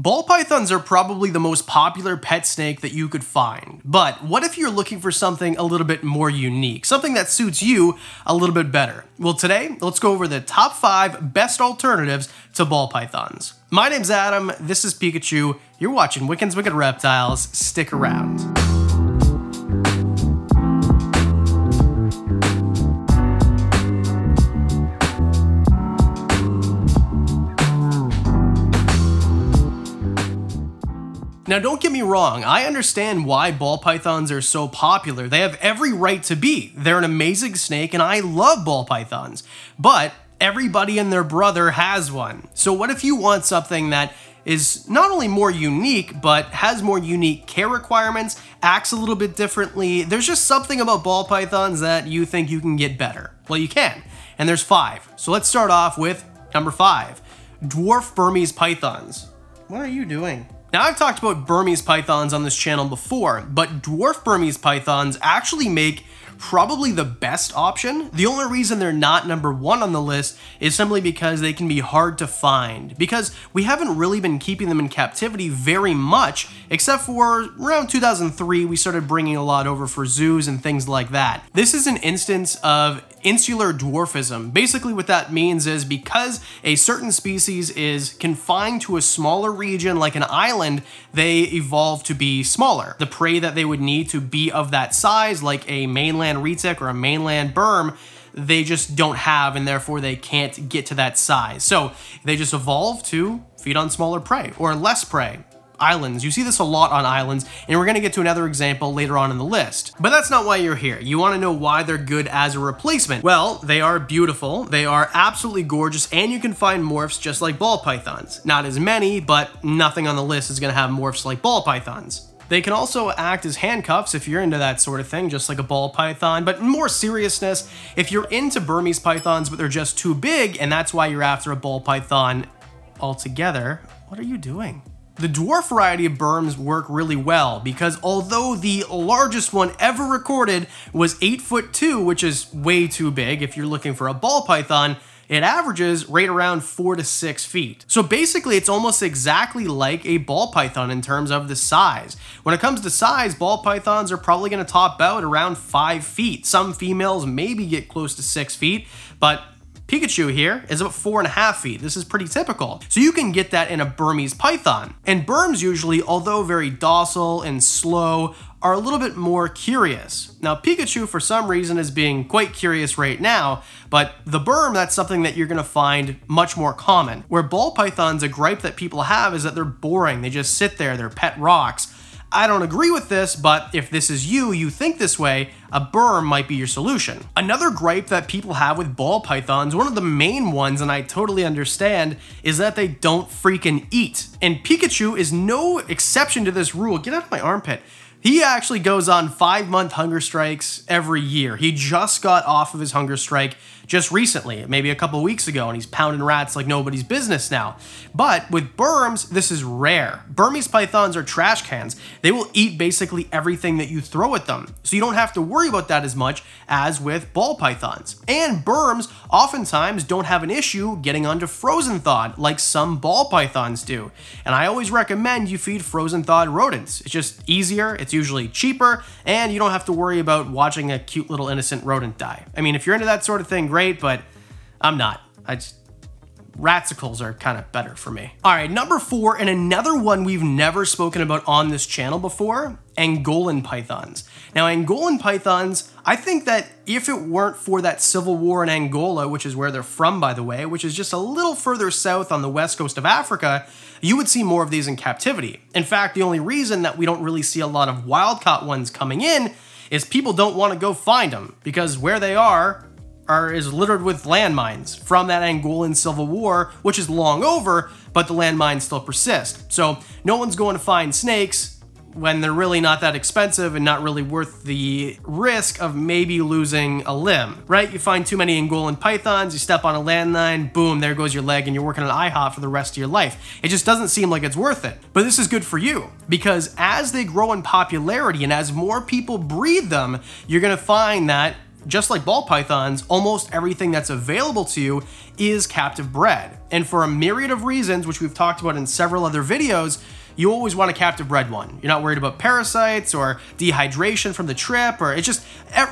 Ball pythons are probably the most popular pet snake that you could find, but what if you're looking for something a little bit more unique, something that suits you a little bit better? Well, today, let's go over the top five best alternatives to ball pythons. My name's Adam, this is Pikachu, you're watching Wickens Wicked Reptiles, stick around. Now, don't get me wrong, I understand why ball pythons are so popular. They have every right to be. They're an amazing snake, and I love ball pythons. But everybody and their brother has one. So, what if you want something that is not only more unique, but has more unique care requirements, acts a little bit differently? There's just something about ball pythons that you think you can get better. Well, you can. And there's five. So, let's start off with number five dwarf Burmese pythons. What are you doing? Now I've talked about Burmese pythons on this channel before, but dwarf Burmese pythons actually make probably the best option. The only reason they're not number one on the list is simply because they can be hard to find, because we haven't really been keeping them in captivity very much, except for around 2003 we started bringing a lot over for zoos and things like that. This is an instance of insular dwarfism. Basically what that means is because a certain species is confined to a smaller region like an island, they evolve to be smaller. The prey that they would need to be of that size, like a mainland retic or a mainland berm, they just don't have and therefore they can't get to that size. So they just evolve to feed on smaller prey or less prey islands. You see this a lot on islands, and we're gonna get to another example later on in the list. But that's not why you're here. You wanna know why they're good as a replacement. Well, they are beautiful, they are absolutely gorgeous, and you can find morphs just like ball pythons. Not as many, but nothing on the list is gonna have morphs like ball pythons. They can also act as handcuffs if you're into that sort of thing, just like a ball python. But more seriousness, if you're into Burmese pythons but they're just too big and that's why you're after a ball python altogether, what are you doing? The dwarf variety of berms work really well because although the largest one ever recorded was 8 foot 2, which is way too big if you're looking for a ball python, it averages right around 4 to 6 feet. So basically it's almost exactly like a ball python in terms of the size. When it comes to size, ball pythons are probably going to top out around 5 feet. Some females maybe get close to 6 feet, but Pikachu here is about four and a half feet. This is pretty typical. So you can get that in a Burmese python. And Burms usually, although very docile and slow, are a little bit more curious. Now, Pikachu, for some reason, is being quite curious right now, but the Burm, that's something that you're gonna find much more common. Where ball pythons, a gripe that people have is that they're boring. They just sit there, they're pet rocks. I don't agree with this, but if this is you, you think this way, a berm might be your solution. Another gripe that people have with ball pythons, one of the main ones, and I totally understand, is that they don't freaking eat. And Pikachu is no exception to this rule. Get out of my armpit. He actually goes on five month hunger strikes every year. He just got off of his hunger strike just recently, maybe a couple weeks ago, and he's pounding rats like nobody's business now. But with Burms, this is rare. Burmese pythons are trash cans. They will eat basically everything that you throw at them. So you don't have to worry about that as much as with ball pythons. And Burms oftentimes don't have an issue getting onto frozen thawed like some ball pythons do. And I always recommend you feed frozen thawed rodents. It's just easier, it's usually cheaper, and you don't have to worry about watching a cute little innocent rodent die. I mean, if you're into that sort of thing, great great, but I'm not. I just Ratsicles are kind of better for me. All right, number four, and another one we've never spoken about on this channel before, Angolan pythons. Now, Angolan pythons, I think that if it weren't for that civil war in Angola, which is where they're from, by the way, which is just a little further south on the west coast of Africa, you would see more of these in captivity. In fact, the only reason that we don't really see a lot of wild caught ones coming in is people don't want to go find them because where they are are is littered with landmines from that Angolan Civil War, which is long over, but the landmines still persist. So no one's going to find snakes when they're really not that expensive and not really worth the risk of maybe losing a limb, right? You find too many Angolan pythons, you step on a landmine, boom, there goes your leg, and you're working on IHOP for the rest of your life. It just doesn't seem like it's worth it. But this is good for you because as they grow in popularity and as more people breed them, you're gonna find that just like ball pythons, almost everything that's available to you is captive bred. And for a myriad of reasons, which we've talked about in several other videos, you always want a captive bred one. You're not worried about parasites or dehydration from the trip, or it's just,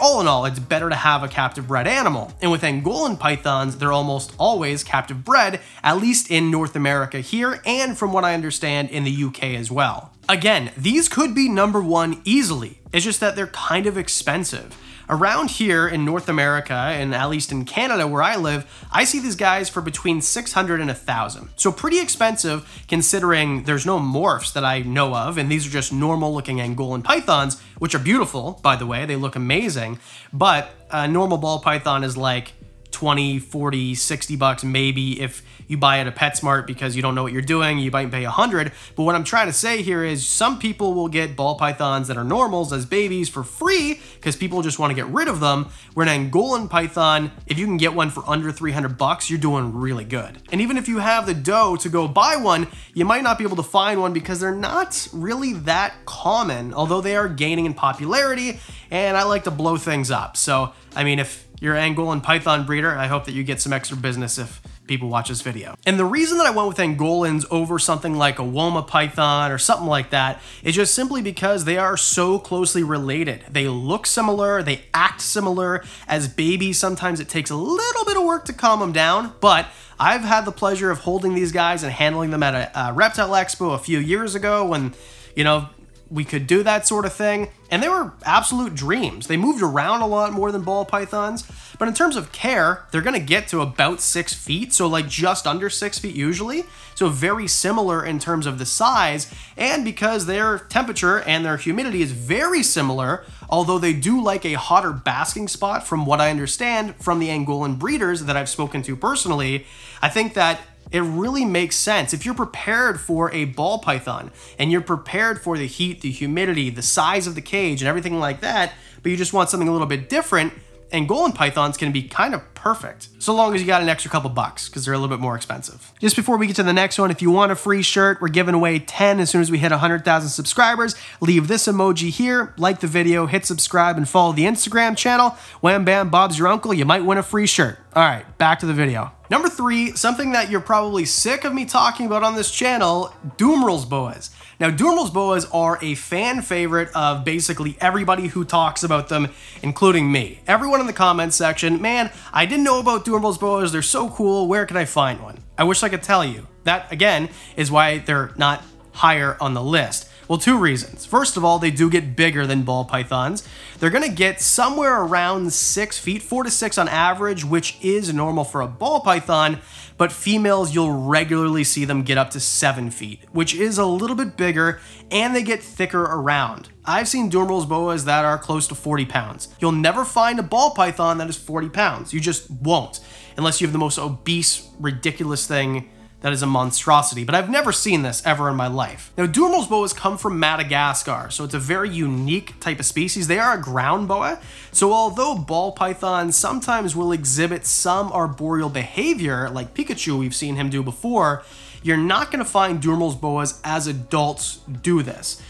all in all, it's better to have a captive bred animal. And with Angolan pythons, they're almost always captive bred, at least in North America here, and from what I understand, in the UK as well. Again, these could be number one easily. It's just that they're kind of expensive. Around here in North America, and at least in Canada where I live, I see these guys for between 600 and 1000. So pretty expensive considering there's no morphs that I know of, and these are just normal looking Angolan pythons, which are beautiful, by the way, they look amazing, but a normal ball python is like 20, 40, 60 bucks maybe if you buy at a PetSmart because you don't know what you're doing, you might pay 100. But what I'm trying to say here is some people will get ball pythons that are normals as babies for free because people just want to get rid of them. Where an Angolan python, if you can get one for under 300 bucks, you're doing really good. And even if you have the dough to go buy one, you might not be able to find one because they're not really that common, although they are gaining in popularity and I like to blow things up. So, I mean, if you're an Angolan python breeder, I hope that you get some extra business if people watch this video. And the reason that I went with Angolans over something like a Woma python or something like that is just simply because they are so closely related. They look similar, they act similar. As babies, sometimes it takes a little bit of work to calm them down, but I've had the pleasure of holding these guys and handling them at a, a reptile expo a few years ago when, you know, we could do that sort of thing. And they were absolute dreams. They moved around a lot more than ball pythons. But in terms of care, they're going to get to about six feet. So, like just under six feet usually. So, very similar in terms of the size. And because their temperature and their humidity is very similar, although they do like a hotter basking spot, from what I understand from the Angolan breeders that I've spoken to personally, I think that it really makes sense. If you're prepared for a ball python and you're prepared for the heat, the humidity, the size of the cage, and everything like that, but you just want something a little bit different, Angolan pythons can be kind of perfect, so long as you got an extra couple bucks, because they're a little bit more expensive. Just before we get to the next one, if you want a free shirt, we're giving away 10 as soon as we hit 100,000 subscribers. Leave this emoji here, like the video, hit subscribe, and follow the Instagram channel. Wham Bam Bob's your uncle, you might win a free shirt. All right, back to the video. Number three, something that you're probably sick of me talking about on this channel, Dumeril's boas. Now, Dumeril's boas are a fan favorite of basically everybody who talks about them, including me. Everyone in the comments section, man, I didn't know about Dumeril's boas, they're so cool, where can I find one? I wish I could tell you. That, again, is why they're not higher on the list. Well, two reasons. First of all, they do get bigger than ball pythons. They're gonna get somewhere around six feet, four to six on average, which is normal for a ball python, but females, you'll regularly see them get up to seven feet, which is a little bit bigger, and they get thicker around. I've seen Dumeril's boas that are close to 40 pounds. You'll never find a ball python that is 40 pounds. You just won't, unless you have the most obese, ridiculous thing that is a monstrosity, but I've never seen this ever in my life. Now, Dumeril's boas come from Madagascar, so it's a very unique type of species. They are a ground boa, so although ball pythons sometimes will exhibit some arboreal behavior, like Pikachu we've seen him do before, you're not going to find Dumeril's boas as adults do this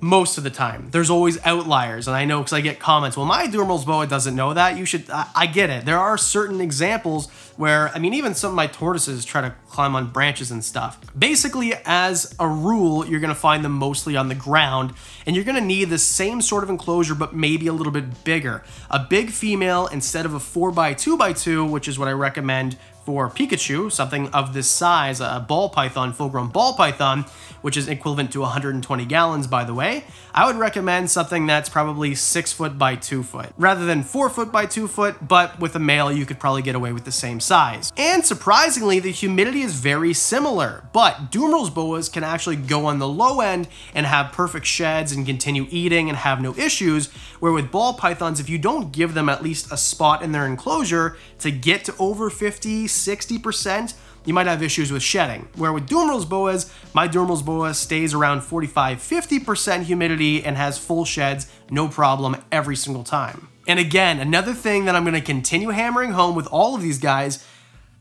most of the time. There's always outliers, and I know because I get comments, well, my Dumeril's boa doesn't know that. You should, I, I, get it. There are certain examples where, I mean, even some of my tortoises try to climb on branches and stuff. Basically, as a rule, you're gonna find them mostly on the ground, and you're gonna need the same sort of enclosure, but maybe a little bit bigger. A big female instead of a 4x2x2, which is what I recommend for Pikachu, something of this size, a ball python, full-grown ball python, which is equivalent to 120 gallons, by the way, I would recommend something that's probably 6 foot by 2 foot, rather than 4 foot by 2 foot, but with a male, you could probably get away with the same size. And surprisingly, the humidity is very similar, but Dumeril's boas can actually go on the low end and have perfect sheds and continue eating and have no issues, where with ball pythons, if you don't give them at least a spot in their enclosure to get to over 50, 60%, you might have issues with shedding. Where with Dumeril's boas, my Dumeril's boa stays around 45-50% humidity and has full sheds, no problem, every single time. And again, another thing that I'm gonna continue hammering home with all of these guys,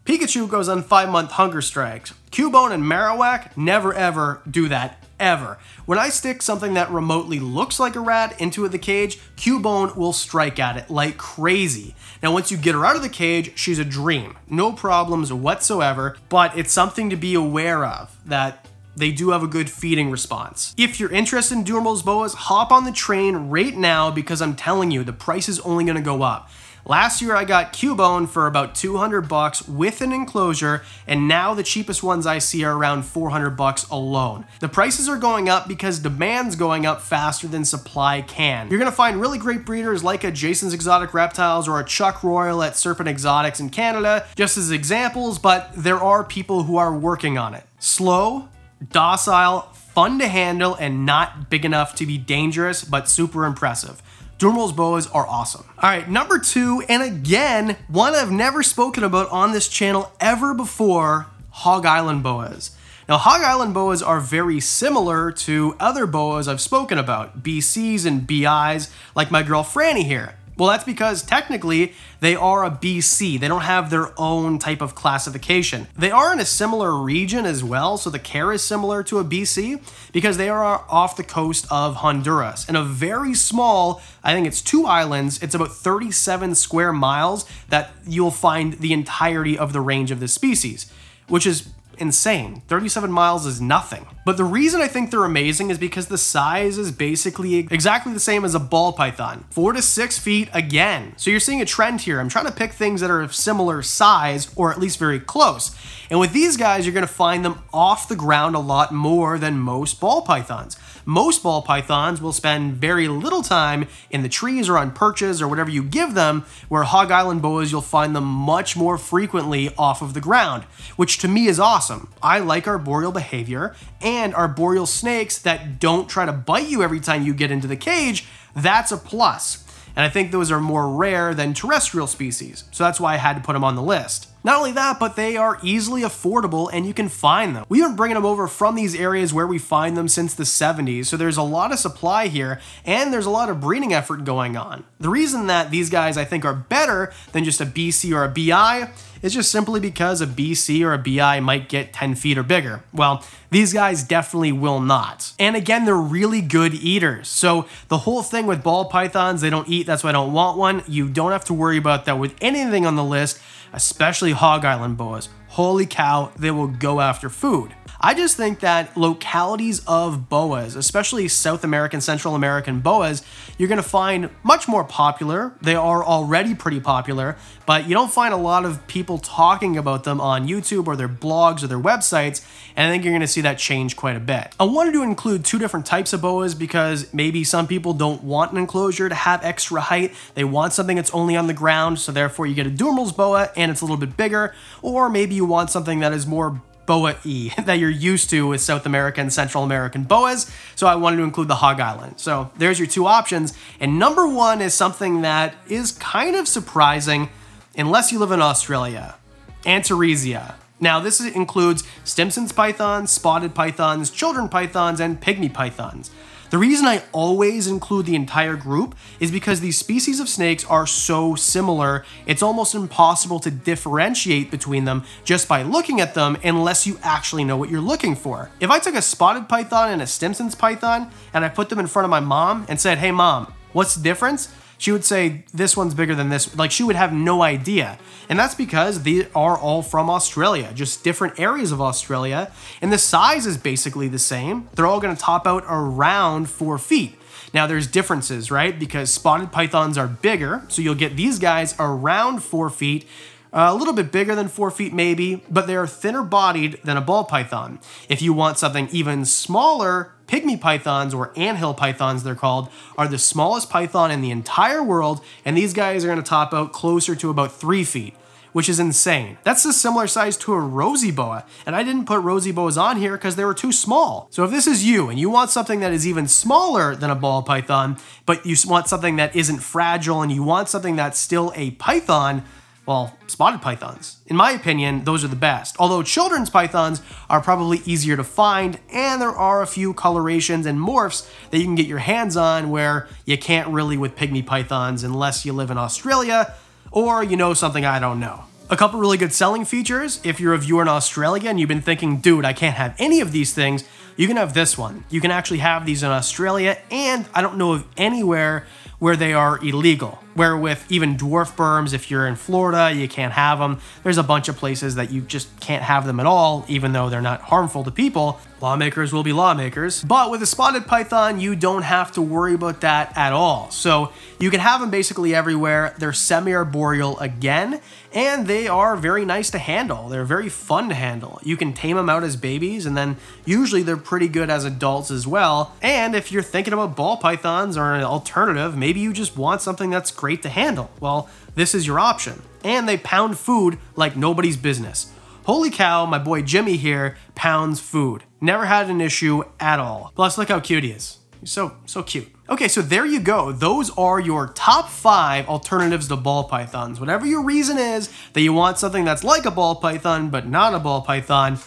Pikachu goes on five month hunger strikes. Cubone and Marowak never ever do that ever. When I stick something that remotely looks like a rat into the cage, Cubone will strike at it like crazy. Now, once you get her out of the cage, she's a dream. No problems whatsoever, but it's something to be aware of that they do have a good feeding response. If you're interested in Dumeril's boas, hop on the train right now because I'm telling you, the price is only gonna go up. Last year I got Cubone for about 200 bucks with an enclosure, and now the cheapest ones I see are around 400 bucks alone. The prices are going up because demand's going up faster than supply can. You're gonna find really great breeders like a Jason's Exotic Reptiles or a Chuck Royal at Serpent Exotics in Canada, just as examples, but there are people who are working on it. Slow, docile, fun to handle, and not big enough to be dangerous, but super impressive. Dumeril's boas are awesome. All right, number two, and again, one I've never spoken about on this channel ever before, Hog Island boas. Now, Hog Island boas are very similar to other boas I've spoken about, BCs and BIs, like my girl Franny here. Well, that's because technically they are a BC. They don't have their own type of classification. They are in a similar region as well, so the care is similar to a BC because they are off the coast of Honduras in a very small, I think it's two islands. It's about 37 square miles that you'll find the entirety of the range of this species, which is insane. 37 miles is nothing. But the reason I think they're amazing is because the size is basically exactly the same as a ball python. Four to six feet again. So you're seeing a trend here. I'm trying to pick things that are of similar size or at least very close. And with these guys, you're gonna find them off the ground a lot more than most ball pythons. Most ball pythons will spend very little time in the trees or on perches or whatever you give them, where Hog Island boas, you'll find them much more frequently off of the ground, which to me is awesome. I like arboreal behavior and arboreal snakes that don't try to bite you every time you get into the cage. That's a plus. And I think those are more rare than terrestrial species. So that's why I had to put them on the list. Not only that, but they are easily affordable and you can find them. We've been bringing them over from these areas where we find them since the 70s, so there's a lot of supply here and there's a lot of breeding effort going on. The reason that these guys I think are better than just a BC or a BI is just simply because a BC or a BI might get 10 feet or bigger. Well, these guys definitely will not. And again, they're really good eaters. So the whole thing with ball pythons, they don't eat, that's why I don't want one. You don't have to worry about that with anything on the list especially Hog Island boas. Holy cow, they will go after food. I just think that localities of boas, especially South American, Central American boas, you're going to find much more popular. They are already pretty popular, but you don't find a lot of people talking about them on YouTube or their blogs or their websites, and I think you're going to see that change quite a bit. I wanted to include two different types of boas because maybe some people don't want an enclosure to have extra height. They want something that's only on the ground, so therefore you get a Dumeril's boa and it's a little bit bigger, or maybe you want something that is more boa E that you're used to with South American, and Central American boas. So I wanted to include the Hog Island. So there's your two options. And number one is something that is kind of surprising unless you live in Australia. Antaresia. Now, this includes Stimson's pythons, spotted pythons, children pythons, and pygmy pythons. The reason I always include the entire group is because these species of snakes are so similar, it's almost impossible to differentiate between them just by looking at them unless you actually know what you're looking for. If I took a spotted python and a Stimson's python and I put them in front of my mom and said, hey mom, what's the difference? She would say this one's bigger than this. Like she would have no idea. And that's because they are all from Australia, just different areas of Australia. And the size is basically the same. They're all going to top out around four feet. Now there's differences, right? Because spotted pythons are bigger. So you'll get these guys around four feet a little bit bigger than four feet maybe, but they are thinner bodied than a ball python. If you want something even smaller, pygmy pythons, or anthill pythons they're called, are the smallest python in the entire world, and these guys are gonna top out closer to about three feet which is insane. That's a similar size to a rosy boa, and I didn't put rosy boas on here because they were too small. So if this is you and you want something that is even smaller than a ball python, but you want something that isn't fragile and you want something that's still a python, well, spotted pythons. In my opinion, those are the best. Although children's pythons are probably easier to find, and there are a few colorations and morphs that you can get your hands on where you can't really with pygmy pythons unless you live in Australia or you know something I don't know. A couple really good selling features. If you're a viewer in Australia and you've been thinking, dude, I can't have any of these things, you can have this one. You can actually have these in Australia, and I don't know of anywhere where they are illegal. Where with even dwarf berms, if you're in Florida, you can't have them. There's a bunch of places that you just can't have them at all, even though they're not harmful to people. Lawmakers will be lawmakers. But with a spotted python, you don't have to worry about that at all. So you can have them basically everywhere. They're semi-arboreal again, and they are very nice to handle. They're very fun to handle. You can tame them out as babies, and then usually they're pretty good as adults as well. And if you're thinking about ball pythons or an alternative, maybe you just want something that's great great to handle. Well, this is your option. And they pound food like nobody's business. Holy cow, my boy Jimmy here pounds food. Never had an issue at all. Plus, look how cute he is. He's so, so cute. Okay, so there you go. Those are your top five alternatives to ball pythons. Whatever your reason is that you want something that's like a ball python, but not a ball python,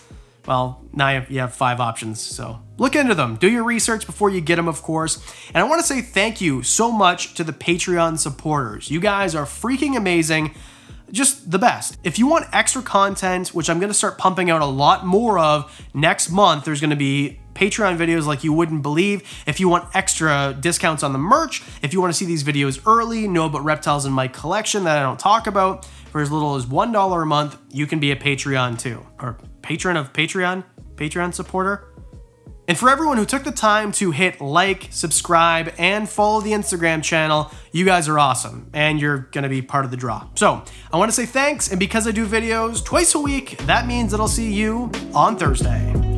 well, now you have five options, so look into them. Do your research before you get them, of course. And I want to say thank you so much to the Patreon supporters. You guys are freaking amazing. Just the best. If you want extra content, which I'm going to start pumping out a lot more of next month, there's going to be Patreon videos like you wouldn't believe. If you want extra discounts on the merch, if you want to see these videos early, know about reptiles in my collection that I don't talk about, for as little as $1 a month, you can be a Patreon too, or patron of Patreon, Patreon supporter. And for everyone who took the time to hit like, subscribe, and follow the Instagram channel, you guys are awesome, and you're gonna be part of the draw. So, I wanna say thanks, and because I do videos twice a week, that means that I'll see you on Thursday.